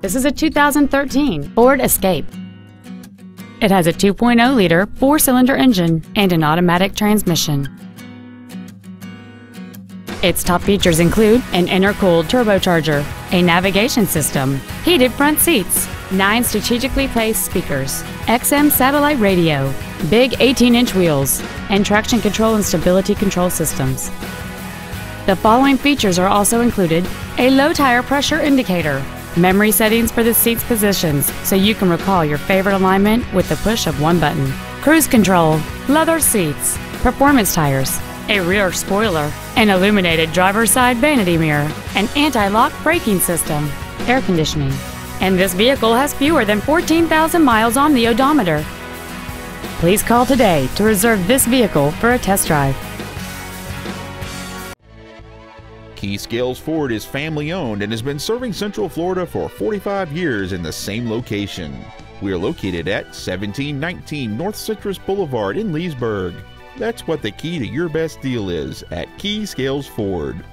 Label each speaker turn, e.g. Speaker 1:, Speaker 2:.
Speaker 1: This is a 2013 Ford Escape. It has a 2.0-liter four-cylinder engine and an automatic transmission. Its top features include an intercooled turbocharger, a navigation system, heated front seats, nine strategically placed speakers, XM satellite radio, big 18-inch wheels, and traction control and stability control systems. The following features are also included a low tire pressure indicator, memory settings for the seat's positions so you can recall your favorite alignment with the push of one button, cruise control, leather seats, performance tires, a rear spoiler, an illuminated driver's side vanity mirror, an anti-lock braking system, air conditioning, and this vehicle has fewer than 14,000 miles on the odometer. Please call today to reserve this vehicle for a test drive.
Speaker 2: Key Scales Ford is family owned and has been serving Central Florida for 45 years in the same location. We are located at 1719 North Citrus Boulevard in Leesburg. That's what the key to your best deal is at Key Scales Ford.